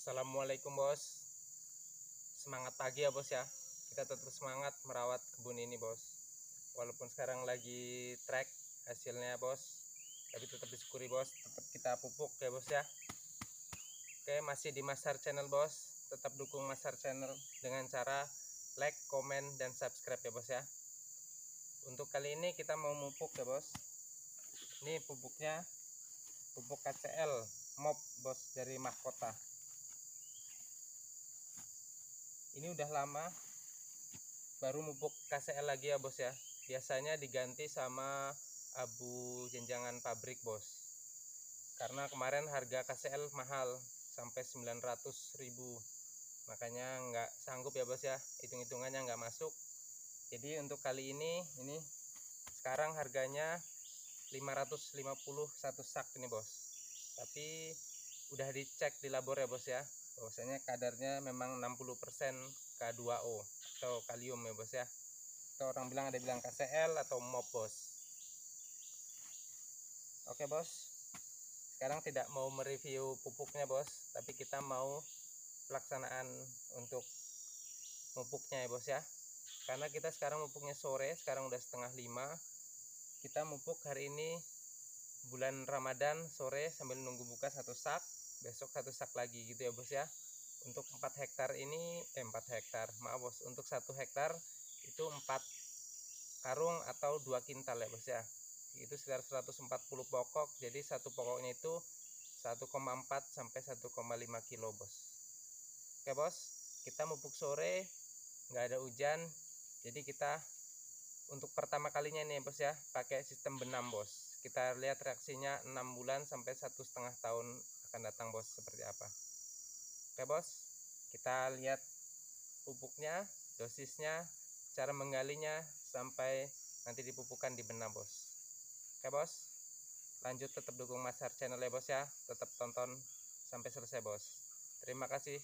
Assalamualaikum bos. Semangat pagi ya bos ya. Kita tetap semangat merawat kebun ini bos. Walaupun sekarang lagi track hasilnya bos. Tapi tetap disyukuri bos. Tetap kita pupuk ya bos ya. Oke masih di Masar channel bos. Tetap dukung Masar channel Dengan cara like, komen, dan subscribe ya bos ya. Untuk kali ini kita mau pupuk ya bos. Ini pupuknya Pupuk KCL Mop bos dari mahkota ini udah lama baru mupuk KCL lagi ya bos ya. Biasanya diganti sama abu jenjangan pabrik bos. Karena kemarin harga KCL mahal sampai 900 ribu. Makanya nggak sanggup ya bos ya. Hitung-hitungannya nggak masuk. Jadi untuk kali ini ini sekarang harganya 550 satu sak ini bos. Tapi udah dicek di labor ya bos ya bahwasanya kadarnya memang 60% K2O atau kalium ya bos ya. Atau orang bilang ada bilang KCl atau MOP bos. Oke bos. Sekarang tidak mau mereview pupuknya bos tapi kita mau pelaksanaan untuk pupuknya ya bos ya. Karena kita sekarang pupuknya sore sekarang udah setengah lima. Kita mupuk hari ini bulan Ramadan sore sambil nunggu buka satu sak besok satu sak lagi gitu ya bos ya. Untuk 4 hektar ini eh 4 hektar maaf bos. Untuk satu hektar itu 4 karung atau dua kintal ya bos ya. Itu sekitar 140 pokok. Jadi satu pokoknya itu 1,4 sampai 1,5 kilo bos. Oke bos. Kita mupuk sore nggak ada hujan. Jadi kita untuk pertama kalinya nih bos ya pakai sistem benam bos. Kita lihat reaksinya 6 bulan sampai satu setengah tahun akan datang bos seperti apa. Oke bos kita lihat pupuknya dosisnya cara menggalinya sampai nanti dipupukan di benam bos. Oke bos lanjut tetap dukung Masar channel ya bos ya. Tetap tonton sampai selesai bos. Terima kasih.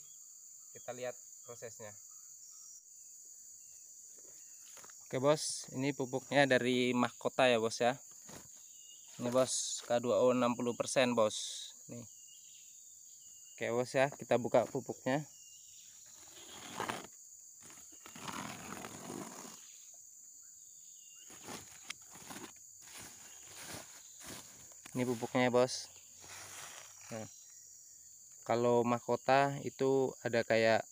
Kita lihat prosesnya. Oke bos ini pupuknya dari mahkota ya bos ya. Ini bos K2O 60% bos. Nih Oke bos ya, kita buka pupuknya. Ini pupuknya ya bos. Nah, kalau mahkota itu ada kayak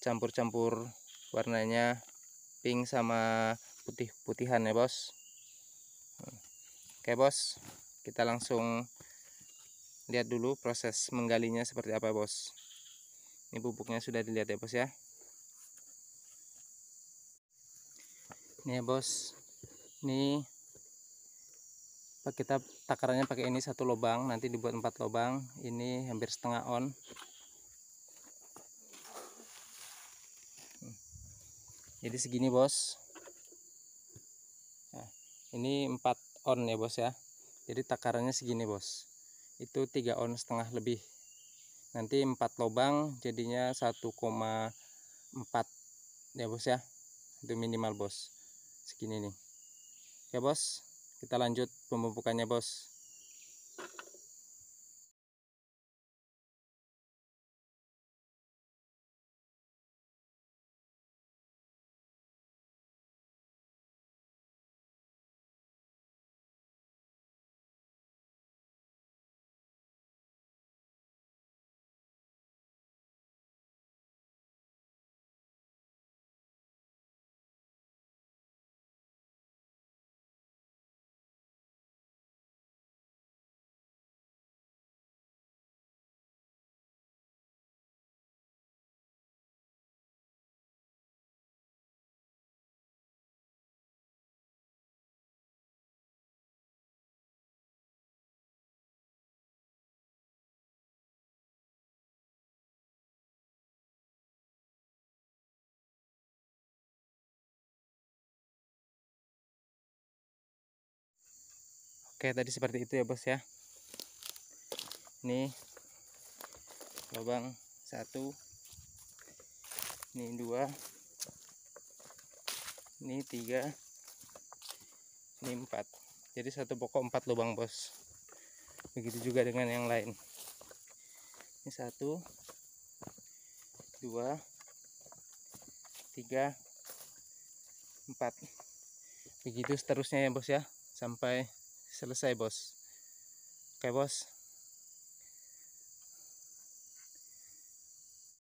campur-campur warnanya pink sama putih-putihan ya bos. Oke bos, kita langsung lihat dulu proses menggalinya seperti apa bos. Ini pupuknya sudah dilihat ya bos ya. Ini ya bos. Ini kita takarannya pakai ini satu lubang nanti dibuat empat lubang. Ini hampir setengah on. Jadi segini bos. Nah, ini empat on ya bos ya. Jadi takarannya segini bos itu tiga on setengah lebih. Nanti empat lubang jadinya 1,4 ya bos ya. Itu minimal bos. Segini nih. Ya bos. Kita lanjut pemupukannya bos Oke tadi seperti itu ya bos ya. Ini lubang satu. Ini dua. Ini tiga. Ini empat. Jadi satu pokok empat lubang bos. Begitu juga dengan yang lain. Ini satu dua tiga empat. Begitu seterusnya ya bos ya. Sampai selesai bos oke bos